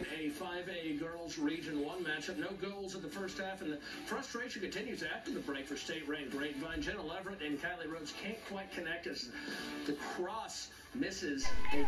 A 5A Girls Region 1 matchup. No goals in the first half, and the frustration continues after the break for state-ranked Grapevine. Jenna Leverett and Kylie Rhodes can't quite connect as the cross misses a